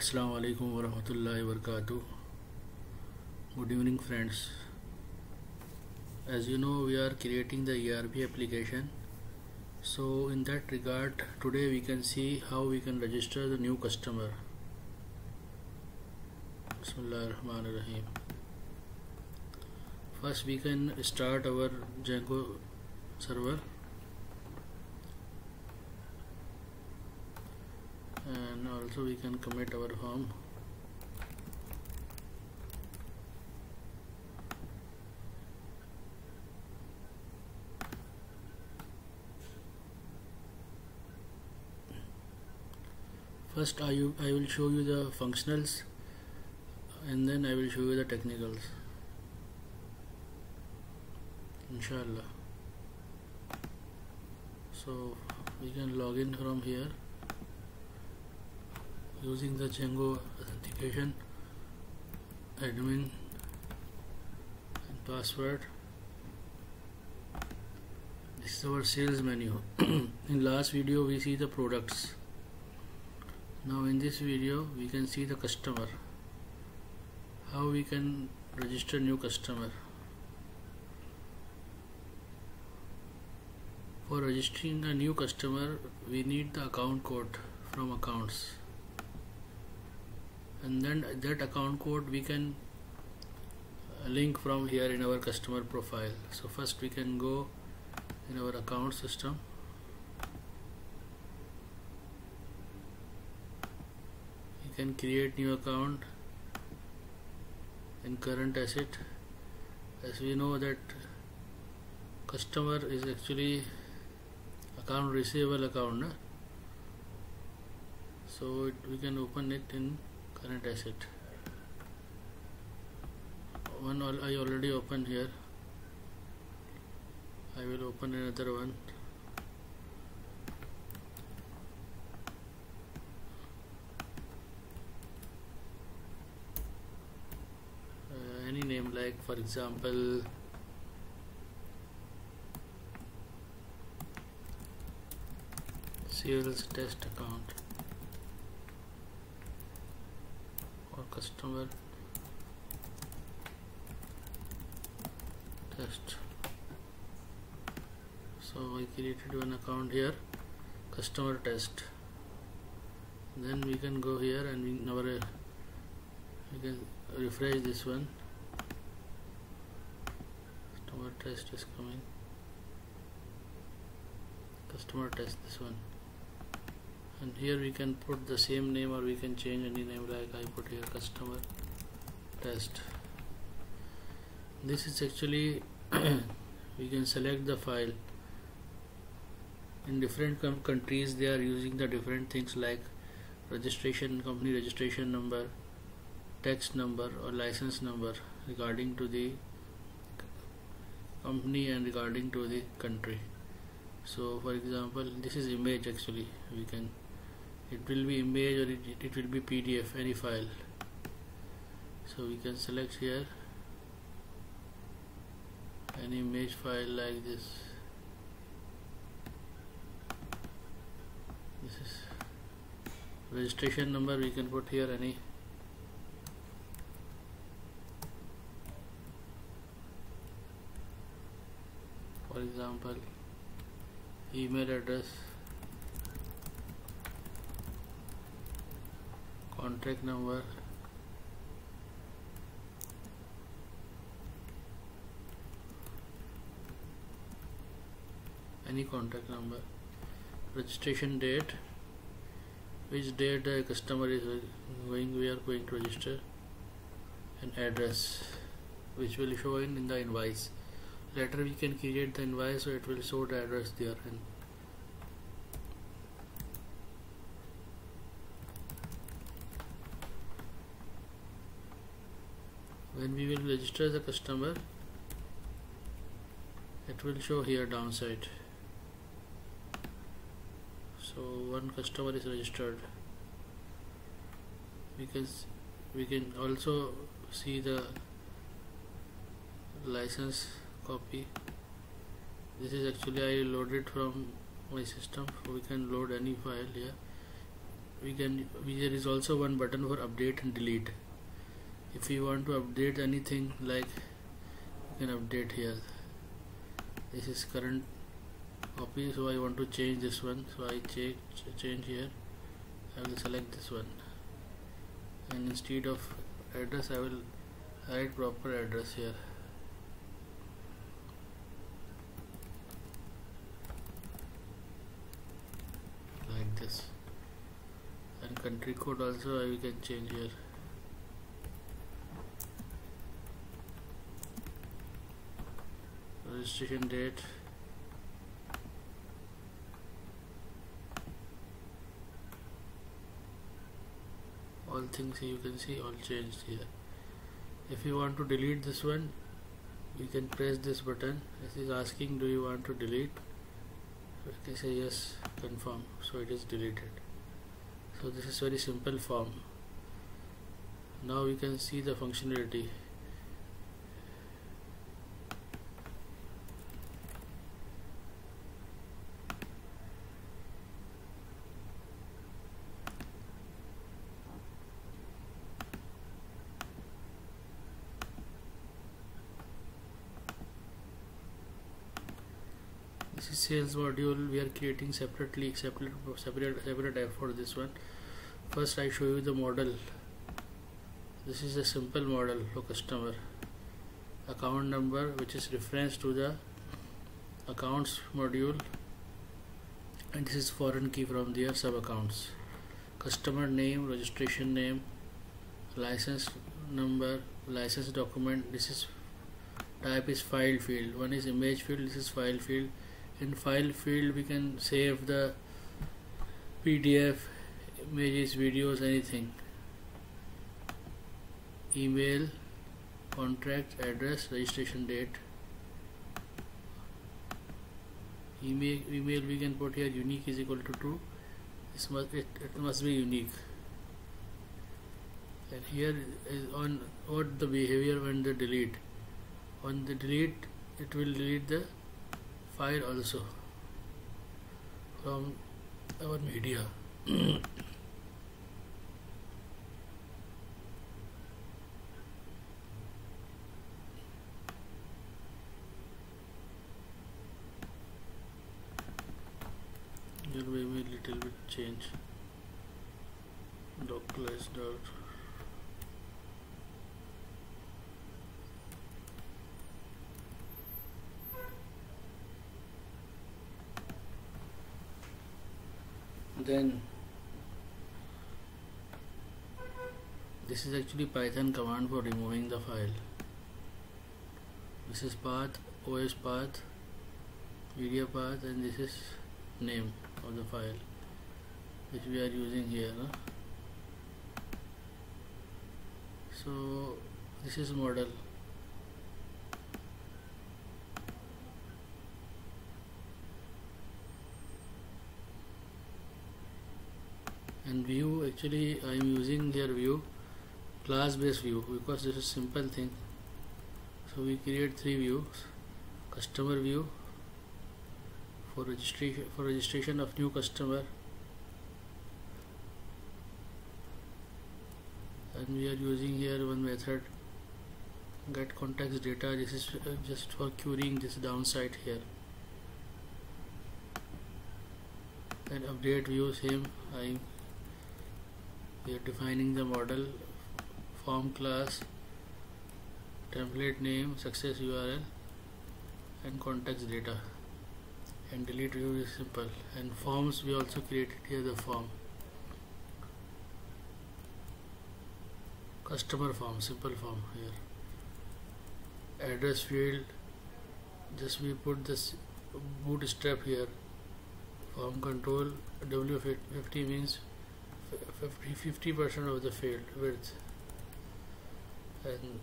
अस्सलाम वालेकुम वरहमतुल्लाहि वरकातुह good evening friends as you know we are creating the ERP application so in that regard today we can see how we can register the new customer Rahim first we can start our Django server and also we can commit our home first I, I will show you the functionals and then I will show you the technicals. Inshallah. So we can log in from here using the Django authentication admin and password. This is our sales menu. In last video we see the products. Now in this video we can see the customer. How we can register new customer. For registering a new customer we need the account code from accounts and then that account code we can link from here in our customer profile. So first we can go in our account system. You can create new account in current asset. As we know that customer is actually account receivable account so it, we can open it in current asset one I already opened here. I will open another one. Uh, any name like for example sales test account or customer test. So I created one account here. Customer test. Then we can go here and we never we can refresh this one. Customer test is coming. Customer test this one and here we can put the same name or we can change any name like I put here customer test. This is actually we can select the file. In different countries they are using the different things like registration company registration number tax number or license number regarding to the company and regarding to the country. So for example this is image actually we can it will be image or it, it will be PDF any file. So we can select here an image file like this. This is registration number. We can put here any. For example email address contact number. Any contact number. Registration date. Which date the customer is going we are going to register. An address. Which will show in, in the invoice. Later we can create the invoice so it will show the address there and when we will register the customer it will show here downside. So one customer is registered. We can we can also see the license copy. This is actually I loaded from my system we can load any file here. We can there is also one button for update and delete if you want to update anything like you can update here. This is current copy so I want to change this one. So I change change here. I will select this one. And instead of address I will write proper address here. Like this. And country code also we can change here registration date? All things you can see all changed here. If you want to delete this one you can press this button. It is asking do you want to delete? You can say yes confirm. So it is deleted. So this is very simple form. Now we can see the functionality this is sales module. We are creating separately separate separate separate app for this one. First I show you the model. This is a simple model for customer. Account number which is reference to the accounts module. And this is foreign key from their sub accounts customer name registration name license number license document. This is type is file field. One is image field. This is file field in file field we can save the PDF images videos anything. Email contract address registration date. Email email we can put here unique is equal to true this must it, it must be unique. And here is on what the behavior when the delete. On the delete it will delete the file also from our media. There may be little bit change. Localized dot then this is actually python command for removing the file. This is path os path media path and this is name of the file which we are using here so this is model and view actually I am using here view class based view because this is simple thing. So we create three views. Customer view for registration for registration of new customer. And we are using here one method get context data. This is uh, just for querying this downside here. And update view same I we are defining the model form class template name success URL and context data. And delete view is simple. And forms we also created here the form. Customer form simple form here. Address field just we put this bootstrap here. Form control w50 means 50 percent of the field width. And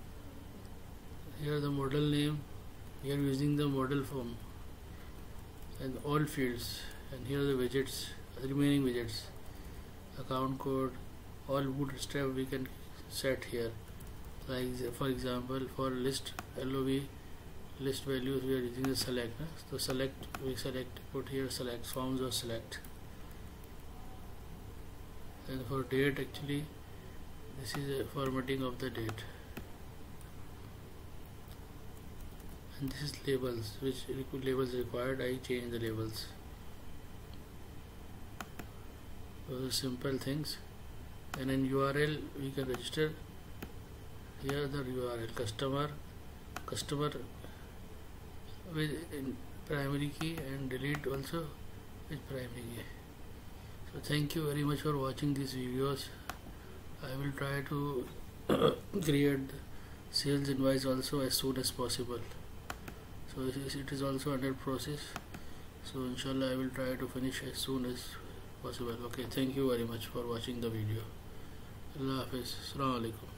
here the model name we are using the model form. And all fields and here the widgets the remaining widgets. Account code all bootstrap we can set here. Like for example for list lov list values we are using the select so select we select put here select forms or select and for date actually this is a formatting of the date. And this is labels which labels required. I change the labels. Those are simple things. And in URL we can register. Here the URL customer customer with primary key and delete also with primary key so thank you very much for watching these videos. I will try to create sales invoice also as soon as possible. So it is also under process. So inshallah I will try to finish as soon as possible. Okay thank you very much for watching the video. Allah Hafiz. Assalamu alaikum